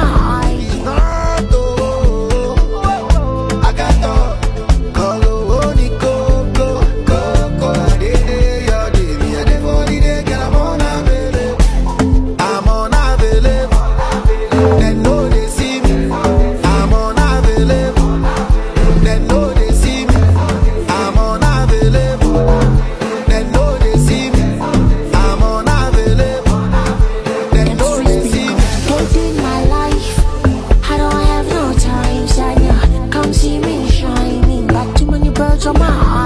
my now.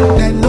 that